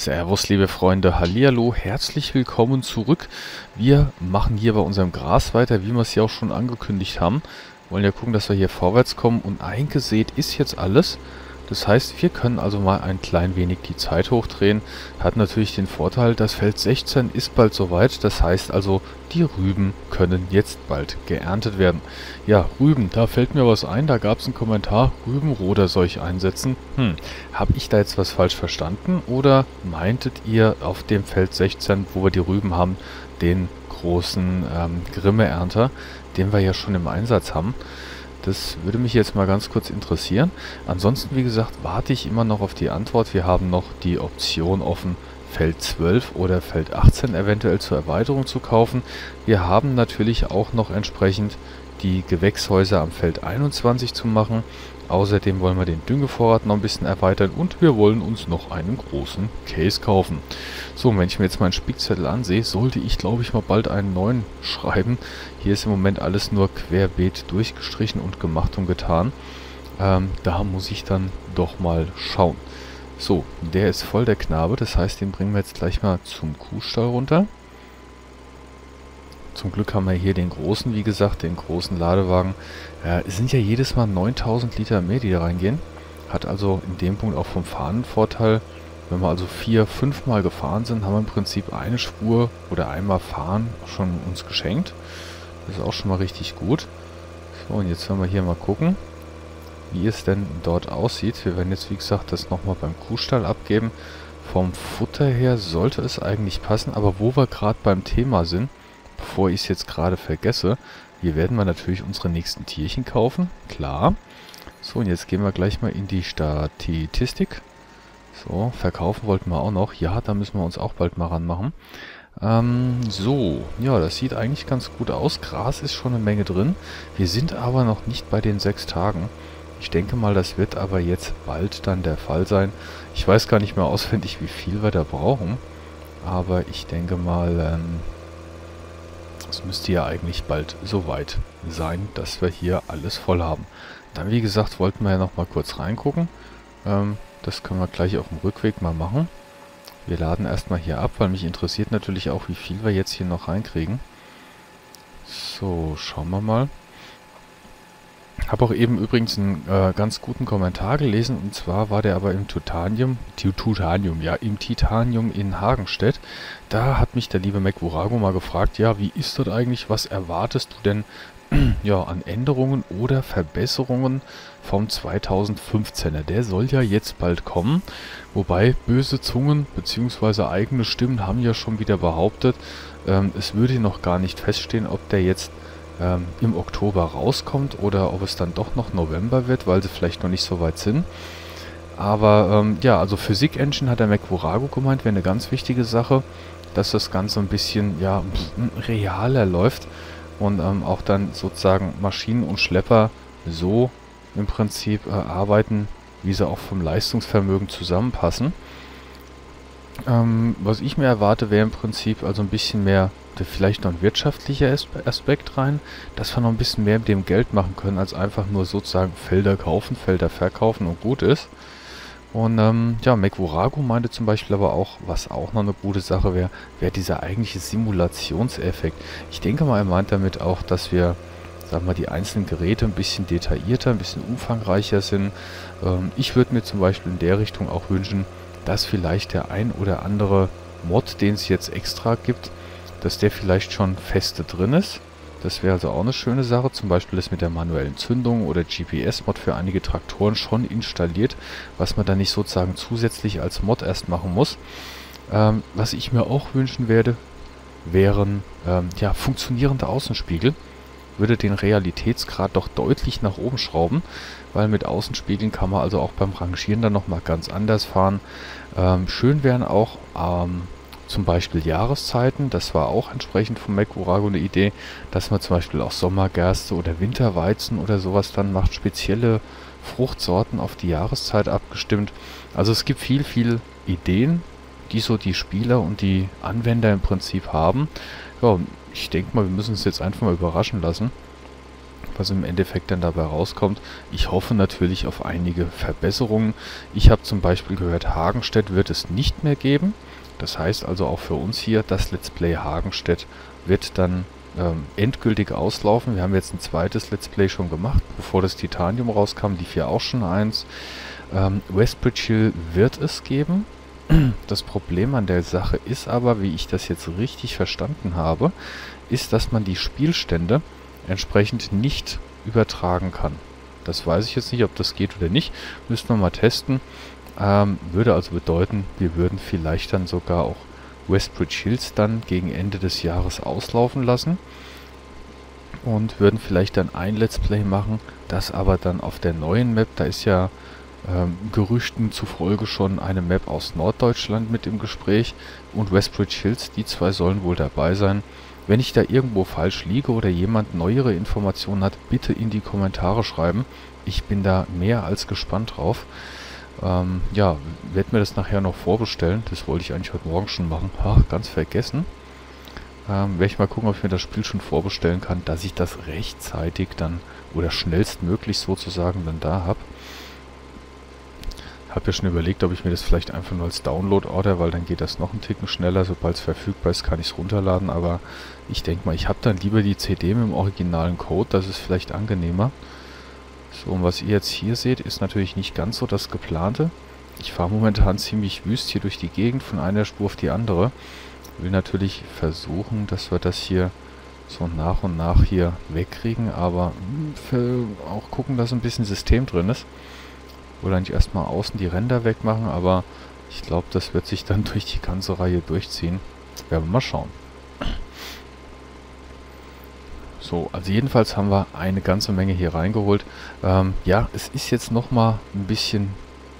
Servus, liebe Freunde, Hallihallo, herzlich willkommen zurück. Wir machen hier bei unserem Gras weiter, wie wir es ja auch schon angekündigt haben. Wollen ja gucken, dass wir hier vorwärts kommen und eingesät ist jetzt alles. Das heißt, wir können also mal ein klein wenig die Zeit hochdrehen. Hat natürlich den Vorteil, das Feld 16 ist bald soweit. Das heißt also, die Rüben können jetzt bald geerntet werden. Ja, Rüben, da fällt mir was ein. Da gab es einen Kommentar, Rübenroder soll ich einsetzen. Hm, habe ich da jetzt was falsch verstanden? Oder meintet ihr auf dem Feld 16, wo wir die Rüben haben, den großen ähm, Grimme-Ernter, den wir ja schon im Einsatz haben? Das würde mich jetzt mal ganz kurz interessieren. Ansonsten, wie gesagt, warte ich immer noch auf die Antwort. Wir haben noch die Option offen, Feld 12 oder Feld 18 eventuell zur Erweiterung zu kaufen. Wir haben natürlich auch noch entsprechend die Gewächshäuser am Feld 21 zu machen. Außerdem wollen wir den Düngevorrat noch ein bisschen erweitern und wir wollen uns noch einen großen Case kaufen. So, wenn ich mir jetzt meinen Spickzettel ansehe, sollte ich glaube ich mal bald einen neuen schreiben. Hier ist im Moment alles nur querbeet durchgestrichen und gemacht und getan. Ähm, da muss ich dann doch mal schauen. So, der ist voll der Knabe, das heißt, den bringen wir jetzt gleich mal zum Kuhstall runter. Zum Glück haben wir hier den großen, wie gesagt, den großen Ladewagen. Äh, es sind ja jedes Mal 9000 Liter mehr, die da reingehen. Hat also in dem Punkt auch vom Fahren Vorteil. Wenn wir also vier, fünf Mal gefahren sind, haben wir im Prinzip eine Spur oder einmal fahren schon uns geschenkt. Das ist auch schon mal richtig gut. So, und jetzt werden wir hier mal gucken, wie es denn dort aussieht. Wir werden jetzt, wie gesagt, das nochmal beim Kuhstall abgeben. Vom Futter her sollte es eigentlich passen, aber wo wir gerade beim Thema sind, bevor ich es jetzt gerade vergesse, hier werden wir natürlich unsere nächsten Tierchen kaufen, klar. So, und jetzt gehen wir gleich mal in die Statistik. So, verkaufen wollten wir auch noch. Ja, da müssen wir uns auch bald mal ranmachen. Ähm, so, ja, das sieht eigentlich ganz gut aus. Gras ist schon eine Menge drin. Wir sind aber noch nicht bei den sechs Tagen. Ich denke mal, das wird aber jetzt bald dann der Fall sein. Ich weiß gar nicht mehr auswendig, wie viel wir da brauchen. Aber ich denke mal, ähm, es müsste ja eigentlich bald soweit sein, dass wir hier alles voll haben. Dann, wie gesagt, wollten wir ja noch mal kurz reingucken. Ähm, das können wir gleich auf dem Rückweg mal machen. Wir laden erstmal hier ab, weil mich interessiert natürlich auch, wie viel wir jetzt hier noch reinkriegen. So, schauen wir mal. Habe auch eben übrigens einen äh, ganz guten Kommentar gelesen und zwar war der aber im Titanium, Titanium, ja, im Titanium in Hagenstedt. Da hat mich der liebe MacVurago mal gefragt, ja, wie ist das eigentlich, was erwartest du denn ja, an Änderungen oder Verbesserungen vom 2015er? Der soll ja jetzt bald kommen, wobei böse Zungen bzw. eigene Stimmen haben ja schon wieder behauptet, ähm, es würde noch gar nicht feststehen, ob der jetzt ähm, im Oktober rauskommt oder ob es dann doch noch November wird, weil sie vielleicht noch nicht so weit sind. Aber ähm, ja, also Physik Engine hat der MacVurago gemeint, wäre eine ganz wichtige Sache, dass das Ganze ein bisschen ja, realer läuft und ähm, auch dann sozusagen Maschinen und Schlepper so im Prinzip äh, arbeiten, wie sie auch vom Leistungsvermögen zusammenpassen. Ähm, was ich mir erwarte, wäre im Prinzip also ein bisschen mehr vielleicht noch ein wirtschaftlicher Aspekt rein, dass wir noch ein bisschen mehr mit dem Geld machen können, als einfach nur sozusagen Felder kaufen, Felder verkaufen und gut ist. Und ähm, ja, MacVurago meinte zum Beispiel aber auch, was auch noch eine gute Sache wäre, wäre dieser eigentliche Simulationseffekt. Ich denke mal, er meint damit auch, dass wir, sagen wir, die einzelnen Geräte ein bisschen detaillierter, ein bisschen umfangreicher sind. Ähm, ich würde mir zum Beispiel in der Richtung auch wünschen, dass vielleicht der ein oder andere Mod, den es jetzt extra gibt, dass der vielleicht schon feste drin ist. Das wäre also auch eine schöne Sache. Zum Beispiel ist mit der manuellen Zündung oder GPS-Mod für einige Traktoren schon installiert, was man dann nicht sozusagen zusätzlich als Mod erst machen muss. Ähm, was ich mir auch wünschen werde, wären ähm, ja, funktionierende Außenspiegel. Würde den Realitätsgrad doch deutlich nach oben schrauben, weil mit Außenspiegeln kann man also auch beim Rangieren dann nochmal ganz anders fahren. Ähm, schön wären auch ähm, zum Beispiel Jahreszeiten. Das war auch entsprechend vom Mac Urago eine Idee, dass man zum Beispiel auch Sommergerste oder Winterweizen oder sowas dann macht, spezielle Fruchtsorten auf die Jahreszeit abgestimmt. Also es gibt viel, viel Ideen, die so die Spieler und die Anwender im Prinzip haben. Ja, ich denke mal, wir müssen uns jetzt einfach mal überraschen lassen, was im Endeffekt dann dabei rauskommt. Ich hoffe natürlich auf einige Verbesserungen. Ich habe zum Beispiel gehört, Hagenstedt wird es nicht mehr geben. Das heißt also auch für uns hier, das Let's Play Hagenstedt wird dann ähm, endgültig auslaufen. Wir haben jetzt ein zweites Let's Play schon gemacht. Bevor das Titanium rauskam, lief ja auch schon eins. Ähm, Westbridge Hill wird es geben. Das Problem an der Sache ist aber, wie ich das jetzt richtig verstanden habe, ist, dass man die Spielstände entsprechend nicht übertragen kann. Das weiß ich jetzt nicht, ob das geht oder nicht. Müssen wir mal testen. Ähm, würde also bedeuten, wir würden vielleicht dann sogar auch Westbridge Hills dann gegen Ende des Jahres auslaufen lassen. Und würden vielleicht dann ein Let's Play machen, das aber dann auf der neuen Map, da ist ja ähm, Gerüchten zufolge schon eine Map aus Norddeutschland mit im Gespräch und Westbridge Hills, die zwei sollen wohl dabei sein. Wenn ich da irgendwo falsch liege oder jemand neuere Informationen hat, bitte in die Kommentare schreiben. Ich bin da mehr als gespannt drauf. Ähm, ja, werde mir das nachher noch vorbestellen. Das wollte ich eigentlich heute Morgen schon machen. Ha, ganz vergessen. Ähm, werde ich mal gucken, ob ich mir das Spiel schon vorbestellen kann, dass ich das rechtzeitig dann oder schnellstmöglich sozusagen dann da habe. Habe ja schon überlegt, ob ich mir das vielleicht einfach nur als Download order, weil dann geht das noch einen Ticken schneller. Sobald es verfügbar ist, kann ich es runterladen. Aber ich denke mal, ich habe dann lieber die CD mit dem originalen Code. Das ist vielleicht angenehmer. So, und was ihr jetzt hier seht, ist natürlich nicht ganz so das geplante. Ich fahre momentan ziemlich wüst hier durch die Gegend von einer Spur auf die andere. Will natürlich versuchen, dass wir das hier so nach und nach hier wegkriegen, aber hm, auch gucken, dass ein bisschen System drin ist. Oder nicht erstmal außen die Ränder wegmachen, aber ich glaube, das wird sich dann durch die ganze Reihe durchziehen. Werden wir mal schauen. So, also jedenfalls haben wir eine ganze Menge hier reingeholt. Ähm, ja, es ist jetzt nochmal ein bisschen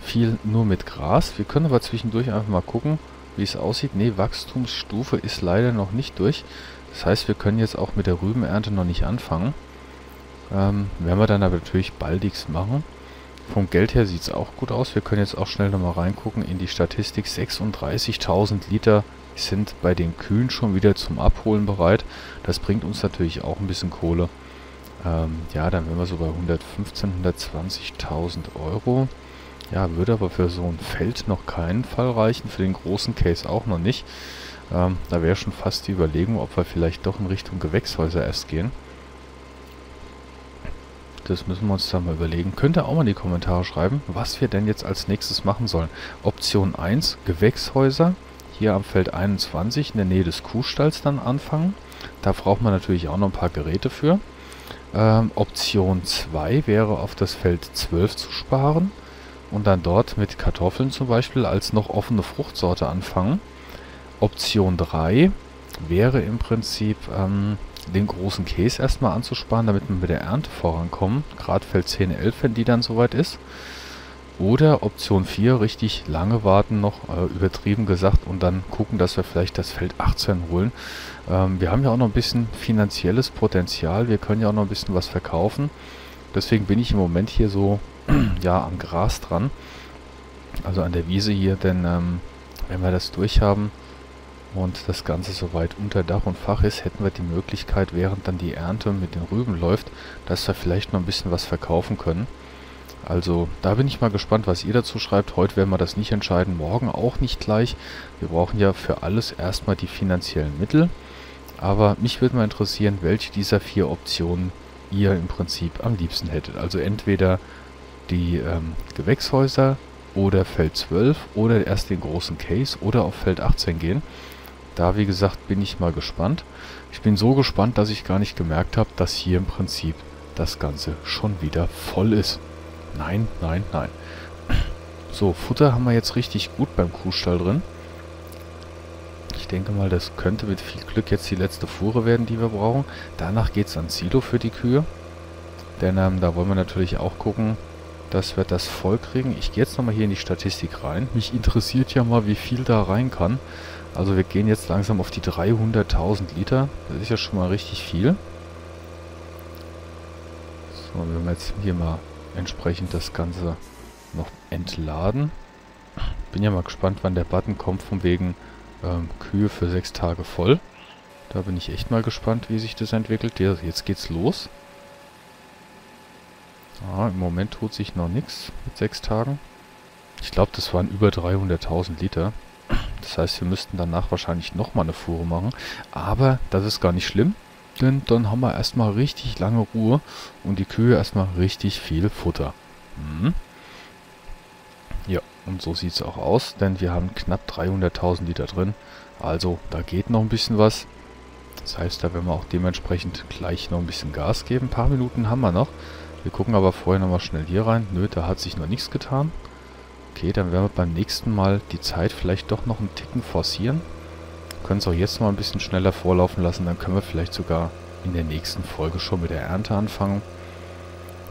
viel nur mit Gras. Wir können aber zwischendurch einfach mal gucken, wie es aussieht. Ne, Wachstumsstufe ist leider noch nicht durch. Das heißt, wir können jetzt auch mit der Rübenernte noch nicht anfangen. Ähm, werden wir dann aber natürlich baldigst machen. Vom Geld her sieht es auch gut aus. Wir können jetzt auch schnell nochmal reingucken in die Statistik. 36.000 Liter sind bei den Kühen schon wieder zum Abholen bereit. Das bringt uns natürlich auch ein bisschen Kohle. Ähm, ja, dann wären wir so bei 115.000, 120.000 Euro. Ja, würde aber für so ein Feld noch keinen Fall reichen, für den großen Case auch noch nicht. Ähm, da wäre schon fast die Überlegung, ob wir vielleicht doch in Richtung Gewächshäuser erst gehen. Das müssen wir uns dann mal überlegen. Könnt ihr auch mal in die Kommentare schreiben, was wir denn jetzt als nächstes machen sollen. Option 1, Gewächshäuser hier am Feld 21 in der Nähe des Kuhstalls dann anfangen. Da braucht man natürlich auch noch ein paar Geräte für. Ähm, Option 2 wäre auf das Feld 12 zu sparen und dann dort mit Kartoffeln zum Beispiel als noch offene Fruchtsorte anfangen. Option 3 wäre im Prinzip ähm, den großen Käse erstmal anzusparen, damit wir mit der Ernte vorankommen. Gerade Feld 10, 11, wenn die dann soweit ist. Oder Option 4, richtig lange warten noch, äh, übertrieben gesagt, und dann gucken, dass wir vielleicht das Feld 18 holen. Ähm, wir haben ja auch noch ein bisschen finanzielles Potenzial, wir können ja auch noch ein bisschen was verkaufen. Deswegen bin ich im Moment hier so, ja, am Gras dran. Also an der Wiese hier, denn ähm, wenn wir das durchhaben und das Ganze soweit unter Dach und Fach ist, hätten wir die Möglichkeit, während dann die Ernte mit den Rüben läuft, dass wir vielleicht noch ein bisschen was verkaufen können. Also da bin ich mal gespannt, was ihr dazu schreibt. Heute werden wir das nicht entscheiden, morgen auch nicht gleich. Wir brauchen ja für alles erstmal die finanziellen Mittel. Aber mich würde mal interessieren, welche dieser vier Optionen ihr im Prinzip am liebsten hättet. Also entweder die ähm, Gewächshäuser oder Feld 12 oder erst den großen Case oder auf Feld 18 gehen. Da, wie gesagt, bin ich mal gespannt. Ich bin so gespannt, dass ich gar nicht gemerkt habe, dass hier im Prinzip das Ganze schon wieder voll ist. Nein, nein, nein. So, Futter haben wir jetzt richtig gut beim Kuhstall drin. Ich denke mal, das könnte mit viel Glück jetzt die letzte Fuhre werden, die wir brauchen. Danach geht es ans Silo für die Kühe. Denn ähm, da wollen wir natürlich auch gucken, dass wir das voll kriegen. Ich gehe jetzt nochmal hier in die Statistik rein. Mich interessiert ja mal, wie viel da rein kann. Also wir gehen jetzt langsam auf die 300.000 Liter. Das ist ja schon mal richtig viel. So, wenn wir jetzt hier mal entsprechend das Ganze noch entladen. Bin ja mal gespannt, wann der Button kommt, von wegen ähm, Kühe für sechs Tage voll. Da bin ich echt mal gespannt, wie sich das entwickelt. Ja, jetzt geht's los. Ja, Im Moment tut sich noch nichts mit sechs Tagen. Ich glaube, das waren über 300.000 Liter. Das heißt, wir müssten danach wahrscheinlich nochmal eine Fuhre machen. Aber das ist gar nicht schlimm, denn dann haben wir erstmal richtig lange Ruhe und die Kühe erstmal richtig viel Futter. Mhm. Ja, und so sieht es auch aus, denn wir haben knapp 300.000 Liter drin. Also, da geht noch ein bisschen was. Das heißt, da werden wir auch dementsprechend gleich noch ein bisschen Gas geben. Ein paar Minuten haben wir noch. Wir gucken aber vorher nochmal schnell hier rein. Nö, da hat sich noch nichts getan. Okay, dann werden wir beim nächsten Mal die Zeit vielleicht doch noch einen Ticken forcieren. Können es auch jetzt mal ein bisschen schneller vorlaufen lassen. Dann können wir vielleicht sogar in der nächsten Folge schon mit der Ernte anfangen.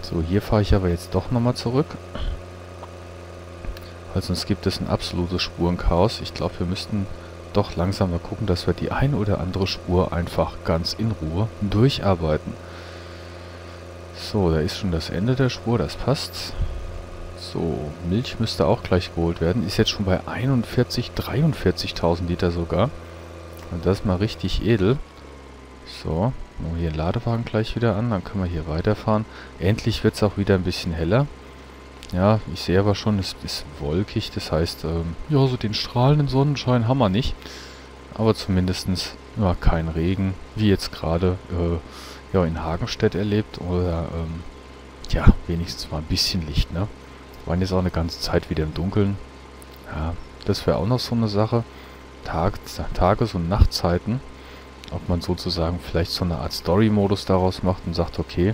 So, hier fahre ich aber jetzt doch nochmal zurück. Weil sonst gibt es ein absolutes Spurenchaos. Ich glaube, wir müssten doch langsam mal gucken, dass wir die ein oder andere Spur einfach ganz in Ruhe durcharbeiten. So, da ist schon das Ende der Spur, das passt. So, Milch müsste auch gleich geholt werden. Ist jetzt schon bei 41, 43.000 Liter sogar. Und das ist mal richtig edel. So, machen wir hier den Ladewagen gleich wieder an, dann können wir hier weiterfahren. Endlich wird es auch wieder ein bisschen heller. Ja, ich sehe aber schon, es ist wolkig, das heißt, ähm, ja, so den strahlenden Sonnenschein haben wir nicht. Aber zumindestens ja, kein Regen, wie jetzt gerade äh, ja, in Hagenstedt erlebt. Oder, ähm, ja, wenigstens mal ein bisschen Licht, ne? Waren jetzt auch eine ganze Zeit wieder im Dunkeln. Ja, das wäre auch noch so eine Sache. Tag, Tages- und Nachtzeiten. Ob man sozusagen vielleicht so eine Art Story-Modus daraus macht und sagt, okay,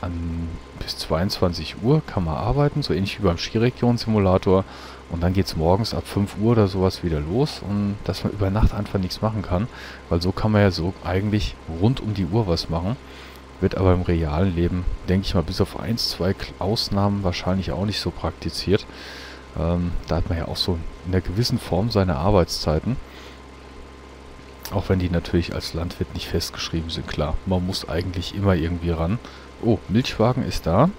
an bis 22 Uhr kann man arbeiten, so ähnlich wie beim Skiregion-Simulator. Und dann geht es morgens ab 5 Uhr oder sowas wieder los und dass man über Nacht einfach nichts machen kann, weil so kann man ja so eigentlich rund um die Uhr was machen. Wird aber im realen Leben, denke ich mal, bis auf ein, zwei Ausnahmen wahrscheinlich auch nicht so praktiziert. Ähm, da hat man ja auch so in einer gewissen Form seine Arbeitszeiten. Auch wenn die natürlich als Landwirt nicht festgeschrieben sind, klar. Man muss eigentlich immer irgendwie ran. Oh, Milchwagen ist da.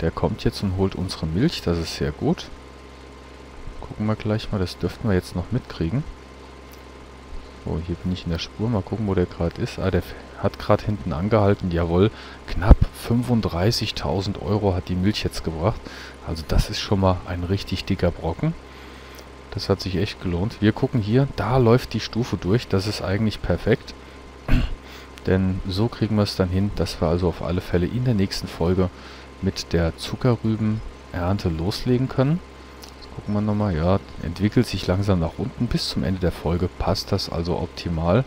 Der kommt jetzt und holt unsere Milch. Das ist sehr gut. Gucken wir gleich mal. Das dürften wir jetzt noch mitkriegen. So, hier bin ich in der Spur. Mal gucken, wo der gerade ist. Ah, der hat gerade hinten angehalten. Jawohl, knapp 35.000 Euro hat die Milch jetzt gebracht. Also das ist schon mal ein richtig dicker Brocken. Das hat sich echt gelohnt. Wir gucken hier. Da läuft die Stufe durch. Das ist eigentlich perfekt. Denn so kriegen wir es dann hin, dass wir also auf alle Fälle in der nächsten Folge mit der Zuckerrübenernte loslegen können. Gucken wir nochmal. Ja, entwickelt sich langsam nach unten. Bis zum Ende der Folge passt das also optimal.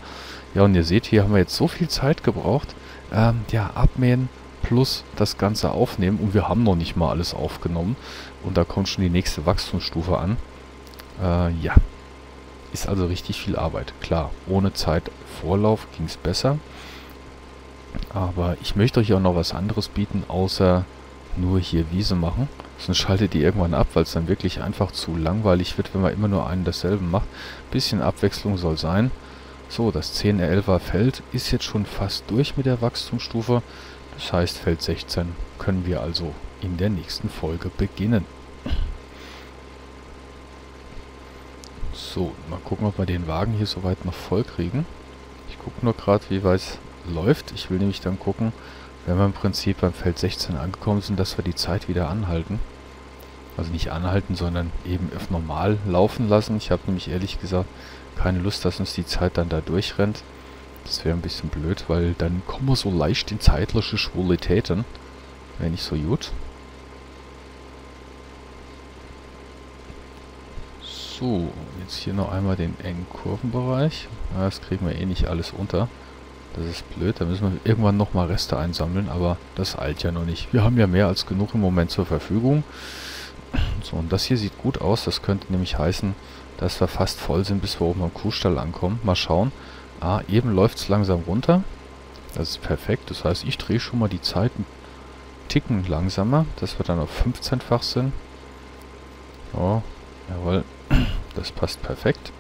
Ja, und ihr seht, hier haben wir jetzt so viel Zeit gebraucht. Ähm, ja, abmähen plus das Ganze aufnehmen. Und wir haben noch nicht mal alles aufgenommen. Und da kommt schon die nächste Wachstumsstufe an. Äh, ja, ist also richtig viel Arbeit. Klar, ohne Zeitvorlauf ging es besser. Aber ich möchte euch auch noch was anderes bieten, außer nur hier Wiese machen. Sonst schaltet ihr irgendwann ab, weil es dann wirklich einfach zu langweilig wird, wenn man immer nur einen dasselben macht. Bisschen Abwechslung soll sein. So, das 10-11er Feld ist jetzt schon fast durch mit der Wachstumsstufe. Das heißt, Feld 16 können wir also in der nächsten Folge beginnen. So, mal gucken, ob wir den Wagen hier soweit noch voll kriegen. Ich gucke nur gerade, wie weit es läuft. Ich will nämlich dann gucken, wenn wir im Prinzip beim Feld 16 angekommen sind, dass wir die Zeit wieder anhalten. Also nicht anhalten, sondern eben auf normal laufen lassen. Ich habe nämlich ehrlich gesagt keine Lust, dass uns die Zeit dann da durchrennt. Das wäre ein bisschen blöd, weil dann kommen wir so leicht in zeitliche Schwulitäten. Wäre nicht so gut. So, jetzt hier noch einmal den engen Kurvenbereich. das kriegen wir eh nicht alles unter. Das ist blöd, da müssen wir irgendwann nochmal Reste einsammeln, aber das eilt ja noch nicht. Wir haben ja mehr als genug im Moment zur Verfügung. So, und das hier sieht gut aus. Das könnte nämlich heißen, dass wir fast voll sind, bis wir oben am Kuhstall ankommen. Mal schauen. Ah, eben läuft es langsam runter. Das ist perfekt. Das heißt, ich drehe schon mal die Zeit einen Ticken langsamer, dass wir dann auf 15-fach sind. Oh, jawohl. Das passt perfekt.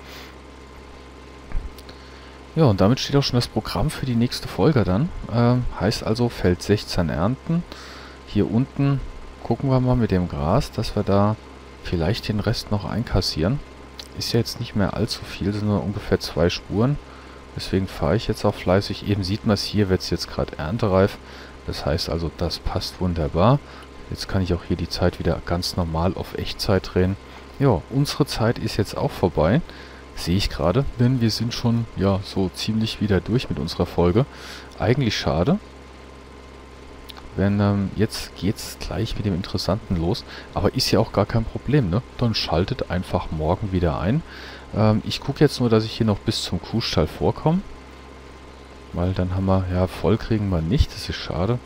Ja, und damit steht auch schon das Programm für die nächste Folge dann. Ähm, heißt also Feld 16 ernten. Hier unten gucken wir mal mit dem Gras, dass wir da vielleicht den Rest noch einkassieren. Ist ja jetzt nicht mehr allzu viel, sind nur ungefähr zwei Spuren. Deswegen fahre ich jetzt auch fleißig. Eben sieht man es hier, wird es jetzt gerade erntereif. Das heißt also, das passt wunderbar. Jetzt kann ich auch hier die Zeit wieder ganz normal auf Echtzeit drehen. Ja, unsere Zeit ist jetzt auch vorbei. Sehe ich gerade, denn wir sind schon ja so ziemlich wieder durch mit unserer Folge. Eigentlich schade. Wenn, ähm, jetzt geht's gleich mit dem Interessanten los. Aber ist ja auch gar kein Problem, ne? Dann schaltet einfach morgen wieder ein. Ähm, ich gucke jetzt nur, dass ich hier noch bis zum Kuhstall vorkomme. Weil dann haben wir, ja, voll kriegen wir nicht. Das ist schade.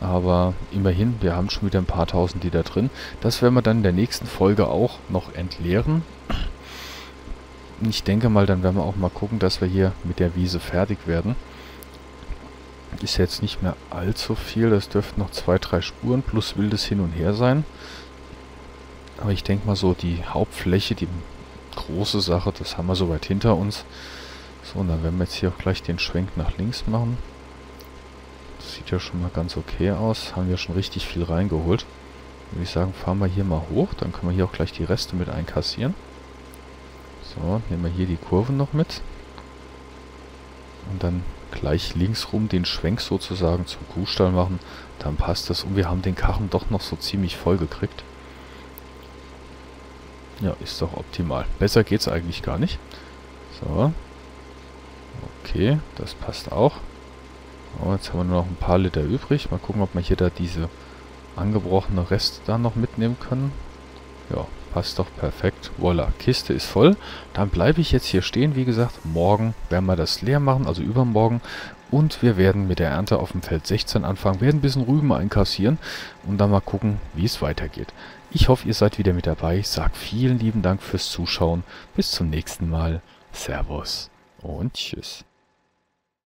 Aber immerhin, wir haben schon wieder ein paar tausend Liter drin. Das werden wir dann in der nächsten Folge auch noch entleeren. Ich denke mal, dann werden wir auch mal gucken, dass wir hier mit der Wiese fertig werden. Ist jetzt nicht mehr allzu viel. Das dürften noch zwei, drei Spuren plus wildes Hin und Her sein. Aber ich denke mal so, die Hauptfläche, die große Sache, das haben wir soweit hinter uns. So, und dann werden wir jetzt hier auch gleich den Schwenk nach links machen. Sieht ja schon mal ganz okay aus. Haben wir schon richtig viel reingeholt. Würde ich sagen, fahren wir hier mal hoch. Dann können wir hier auch gleich die Reste mit einkassieren. So, nehmen wir hier die Kurven noch mit. Und dann gleich links rum den Schwenk sozusagen zum Kuhstall machen. Dann passt das. Und wir haben den Karren doch noch so ziemlich voll gekriegt. Ja, ist doch optimal. Besser geht's eigentlich gar nicht. So. Okay, das passt auch. Oh, jetzt haben wir nur noch ein paar Liter übrig. Mal gucken, ob wir hier da diese angebrochene Reste da noch mitnehmen können. Ja, passt doch perfekt. Voila, Kiste ist voll. Dann bleibe ich jetzt hier stehen. Wie gesagt, morgen werden wir das leer machen, also übermorgen. Und wir werden mit der Ernte auf dem Feld 16 anfangen, werden ein bisschen Rüben einkassieren und dann mal gucken, wie es weitergeht. Ich hoffe, ihr seid wieder mit dabei. Ich sage vielen lieben Dank fürs Zuschauen. Bis zum nächsten Mal. Servus und Tschüss.